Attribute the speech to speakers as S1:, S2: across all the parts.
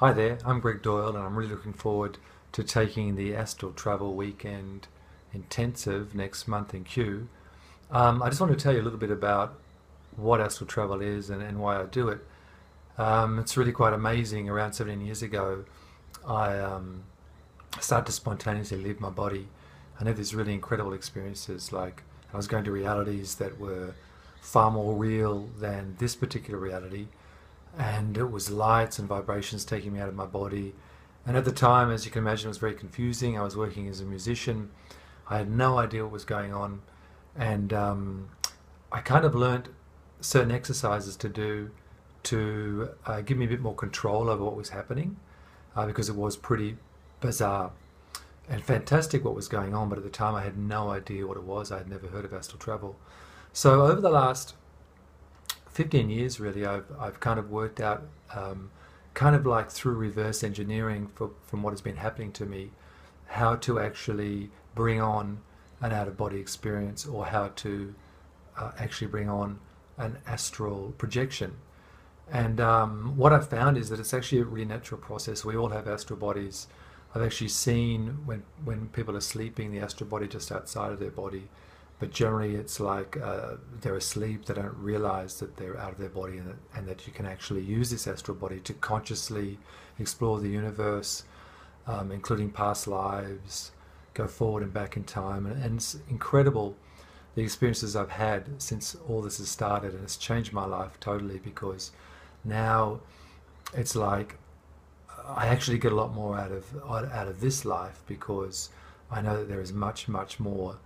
S1: Hi there, I'm Greg Doyle, and I'm really looking forward to taking the Astral Travel Weekend Intensive next month in Kew. Um, I just want to tell you a little bit about what Astral Travel is and, and why I do it. Um, it's really quite amazing. Around 17 years ago, I um, started to spontaneously leave my body and have these really incredible experiences. Like I was going to realities that were far more real than this particular reality and it was lights and vibrations taking me out of my body. And at the time, as you can imagine, it was very confusing. I was working as a musician. I had no idea what was going on. And um, I kind of learned certain exercises to do to uh, give me a bit more control over what was happening uh, because it was pretty bizarre and fantastic what was going on. But at the time, I had no idea what it was. I had never heard of astral travel. So over the last 15 years really I've, I've kind of worked out um, kind of like through reverse engineering for, from what has been happening to me how to actually bring on an out-of-body experience or how to uh, actually bring on an astral projection. And um, what I've found is that it's actually a really natural process. We all have astral bodies. I've actually seen when when people are sleeping the astral body just outside of their body but generally it's like uh, they're asleep they don't realize that they're out of their body and that, and that you can actually use this astral body to consciously explore the universe um, including past lives go forward and back in time. And, and it's incredible the experiences I've had since all this has started and it's changed my life totally because now it's like I actually get a lot more out of out of this life because I know that there is much much more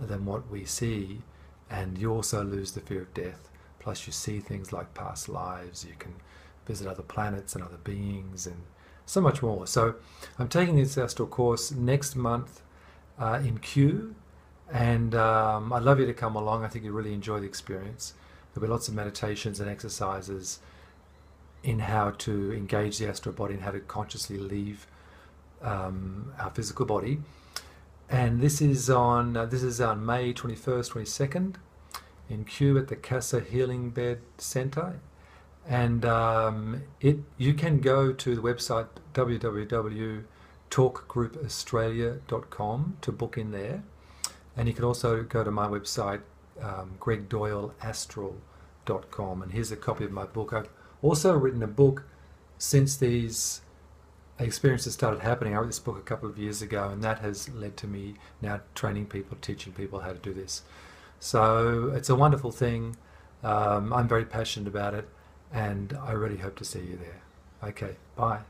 S1: than what we see, and you also lose the fear of death. Plus, you see things like past lives, you can visit other planets and other beings, and so much more. So, I'm taking this astral course next month uh, in Kew, and um, I'd love you to come along. I think you'll really enjoy the experience. There'll be lots of meditations and exercises in how to engage the astral body and how to consciously leave um, our physical body and this is on uh, this is on May 21st, 22nd in Kew at the Casa Healing Bed Centre, and um, it you can go to the website www.talkgroupaustralia.com to book in there, and you can also go to my website um, gregdoyleastral.com, and here's a copy of my book. I've also written a book since these experiences started happening. I wrote this book a couple of years ago, and that has led to me now training people, teaching people how to do this. So it's a wonderful thing. Um, I'm very passionate about it, and I really hope to see you there. Okay, bye.